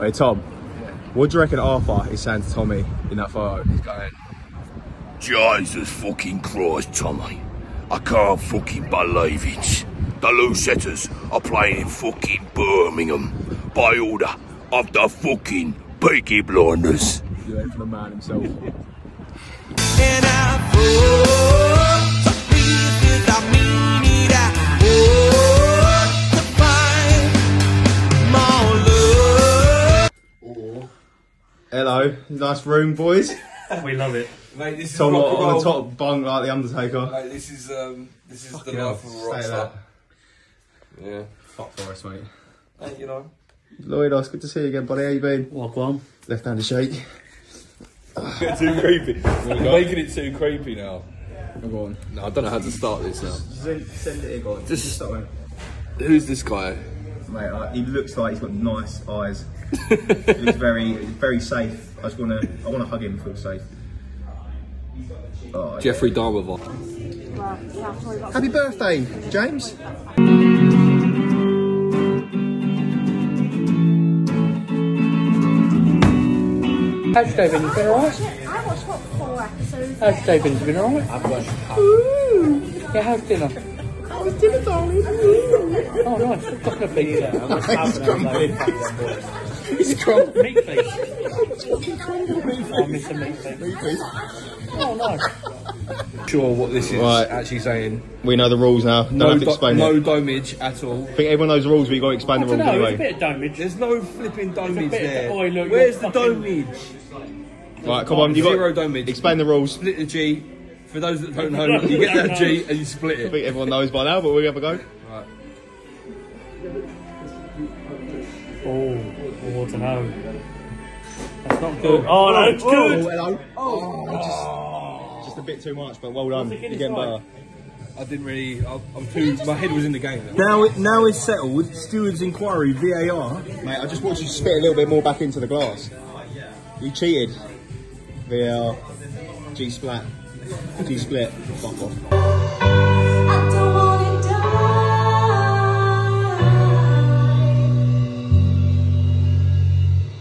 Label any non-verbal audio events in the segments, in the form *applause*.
Hey Tom, what do you reckon Arthur is saying to Tommy in that photo? He's going, Jesus fucking Christ, Tommy. I can't fucking believe it. The Lucettas are playing in fucking Birmingham by order of the fucking Peaky Blinders. You ain't for the man himself. Hello, nice room, boys. *laughs* We love it. Mate, this is Tom rock on and the top bunk like the Undertaker. Mate, this is um, this is the Fucking hell, life of a rock say star. that. Yeah. Fuck Forest, mate. Hey, you know. Lloyd, it's good to see you again, buddy. How you been? Walk on. Left-handed shake. Get too creepy. Making it too creepy now. Go on. No, I don't know how to start this now. Send, send it here, go on. This is- Start, mate. Who's this guy? Mate, uh, he looks like he's got nice eyes. *laughs* he looks very, very safe. I just wanna, I wanna hug him and feel safe. Oh, Jeffrey Dahmer. vibe. Happy birthday, James. How's your day been? You been alright? I watched what four episodes. How's your day been? You been alright? I've watched Yeah, how's dinner? How was dinner, darling? Oh, uh, nice. What got a big yeah, He's crumbled. Meat please. Oh, I miss a meat please. Oh, nice. Sure, what this is Right. actually saying. We know the rules now. Don't No, have to do- explain no it. domage at all. I think everyone knows the rules, but you got to explain I the don't rules know, it's a bit of domage. There's no flipping domage bit of- there. Oi, look, Where's the fucking- domage? Right, come on, you got Zero domage. explain the rules. Split the G. For those that don't *laughs* know, you get that G and you split I think everyone knows by now, but we'll have a go. Right. Oh, oh, I don't know. That's not good. Oh, oh no, it's oh, good. hello. Oh. oh, just, just a bit too much, but well done. What's You're getting getting better. I didn't really. I, I'm too. My head was in the game. Now. Now, it, now it's settled. Steward's inquiry, VAR. Mate, I just want you to spit a little bit more back into the glass. You cheated. VAR. G splat. G split. Fuck off. I don't wanna die.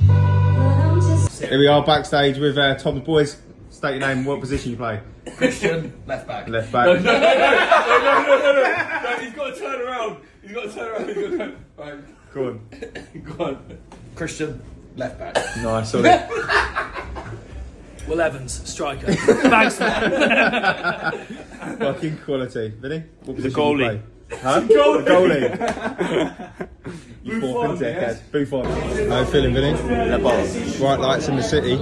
But I'm just Here we are backstage with uh, Tom's boys. State your name, what position you play. Christian, left back. Left back. No, no, no, no, no, no, no, no. He's got to turn around. He's got to turn around. He's got to turn. Right, Go on. go on. Christian, left back. Nice, solid. *laughs* Will Evans, striker. *laughs* Thanks, man. *laughs* Fucking quality. Vinny? What The position you goalie. play? Huh? Goalie. goalie. *laughs* you Buffon, dickhead. Buffon. How you feeling, Vinny? The boss. Bright lights in the city.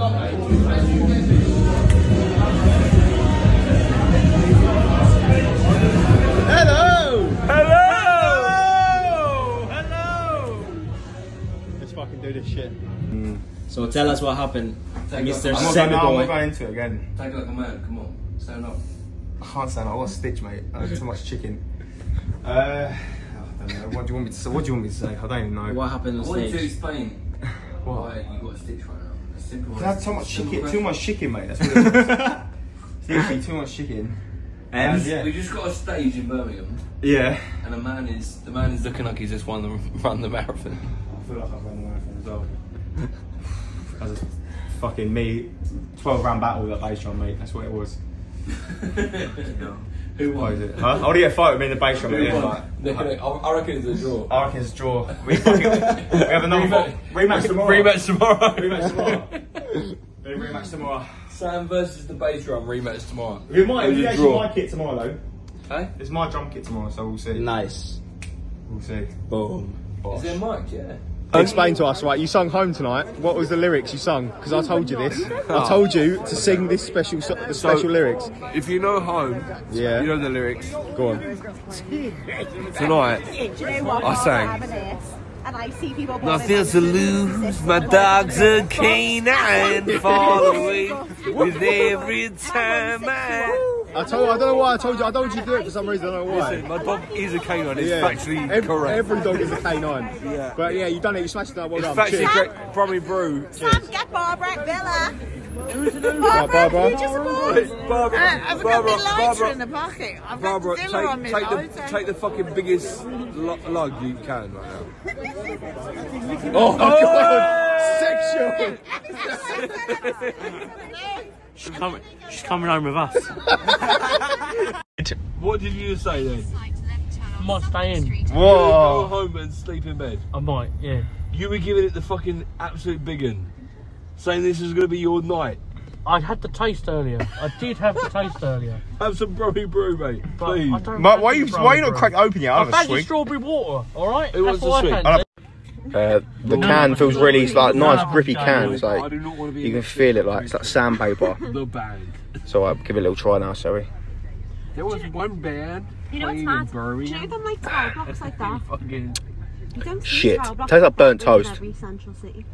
Tell us what happened, Mr. I'm not, Semi going, I'm not going into it again. Take it like a man. Come on, stand up. I can't stand it. I got a stitch, mate. I had too much chicken. *laughs* Uh, I don't know. What do you want me to say? What do you want me to say? I don't even know. What happened I on want you to explain *laughs* What? why you got a stitch right now. As simple I as- had too much simple chicken. question. Too much chicken, mate. That's *laughs* what it was. Seriously, too much chicken. And yeah, We just got a stage in Birmingham, yeah. and a man is the man is looking like he's just won the run the marathon. I feel like I've run the marathon as well. As a fucking me, 12 round battle at bass drum, mate. That's what it was. *laughs* Who What won? is it? Huh? I want to get a photo of me in the bass drum at the Who end. won? Like, I I reckon it's a draw. I reckon it's a draw. We, fucking, we have another Rematch- rematch tomorrow. Rematch tomorrow. Rematch tomorrow. Then rematch tomorrow. Sam versus the bass drum rematch tomorrow. We might, It was we a actually draw. my kit tomorrow though. Hey? It's my drum kit tomorrow, so we'll see. Nice. We'll see. Boom. Is there a mic? Yeah. Uh, Explain to us, right? You sung home tonight. What was the lyrics you sung? Because I told you this. I told you to sing this special, so- the special lyrics. If you know home, Yeah. you know the lyrics. Go on. Tonight, Do you know what? I sang. Reminisce, And I see people Nothing to lose. My dog's a canine following with every time I. I told. I don't know why I told you. I told you to do it for some reason. I don't know why. Listen, my dog is a canine. It's Yeah. factually Ev- correct. Every dog is a canine. Yeah. But yeah, you done it. You smashed it. Well it's done. factually Cheers. correct. Brummy Brew. Sam, get Barbara at Villa. Right, Barbara. you just bought? Barbara, Uh, I've got Barbara, my lighter Barbara, in the pocket. I've Barbara, got take, Dilla on me take, the, lighter. take the fucking biggest lo- lug you can right now. Oh, my god. Sexual. *laughs* *laughs* She's coming. She's coming home with us. *laughs* What did you say then? I might stay in. Whoa. Go Whoa. home and sleep in bed. I might. Yeah. You were giving it the fucking absolute big un. Saying this is going to be your night. I had the taste earlier. I did have the taste earlier. *laughs* Have some broy brew, mate. But Please. I don't Mate, why you brown why you not brew. crack open your I other fancy swig? strawberry water. All right. Who That's wants what a I swig? fancy. Uh, the can feels really it's like nice grippy can. It's like do not want to be you can feel it like it's like sandpaper. *laughs* the band. So I'll give it a little try now, shall we? There was one band You know what's playing in mad? Do you know them like tile blocks *laughs* like that? Fucking. You don't see Shit. tile blocks Tastes like that burnt in toast. Every central city.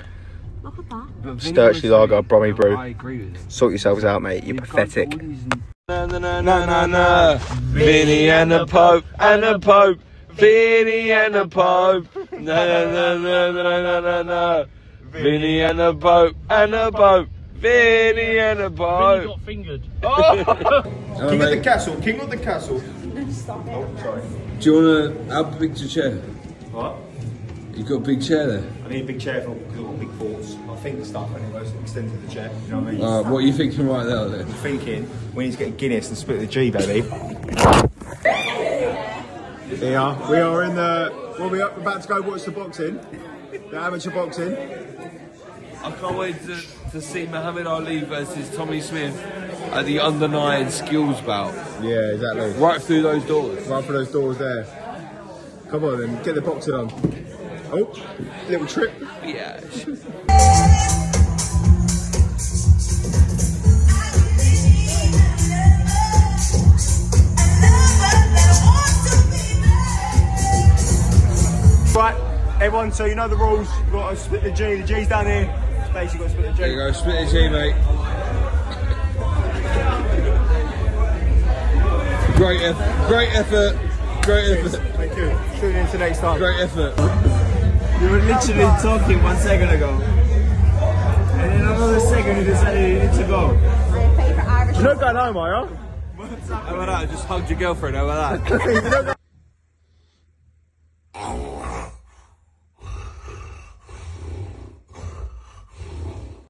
Look at that. But Sturchley Vinny was Lager, saying- Brommy Brew. I agree with him. Sort yourselves out, mate. You're We've got pathetic. all these- Na na na na na na. Vinny and the Pope and the Pope. Vinny and the Pope. Na na na na na na na na. Vinny and the Pope and the Pope. Vinny and the Vinny got fingered. *laughs* *laughs* King of the castle. King of the castle. Oh, sorry. Do you want to? How big's your chair? What? You got a big chair there. I need a big chair for because I've got big thoughts. I think stuff anyway. So extend to the chair. You know what I mean? Uh, what are you thinking right there then? thinking we need to get a Guinness and split the G, baby. *laughs* Yeah, we are in the. Well, we're about to go watch the boxing, the amateur boxing. I can't wait to, to see Muhammad Ali versus Tommy Smith at the under nine skills bout. Yeah, exactly. Right through those doors. Right through those doors there. Come on then, get the boxing on. Oh, little trip. Yeah. Everyone. So you know the rules. You've got to split the G. The G's down here. Basically, got to split the G. There you go, split the G, mate. Great effort. Great effort. Great effort. Thank you. Tune in to next time. Great effort. You were literally talking one second ago. And in another second you decided you need to go. My favourite Irish. You're not going home, are you? *laughs* How about that? Just hugged your girlfriend. How about that? *laughs* You're not going